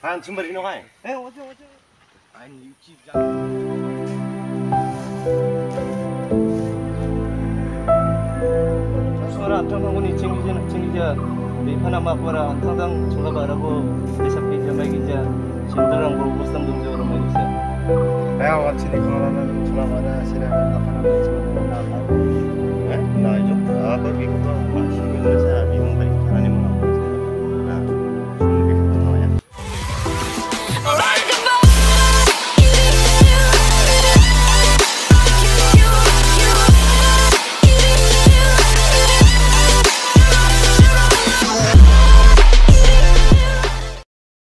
한 준벌이 농아에. 에 어제 어제. 아니 육지장. 소라 통통군이 챙기자 챙기자 메파나마 보라 항상 중가바라고 대샵비 자마기자 신들랑 보고 보쌈 동작으로 해주세요. 내가 왔으니 그만하면 중가바라 시라 나파나 같이 나나 이제 아 거기 그거 마시고.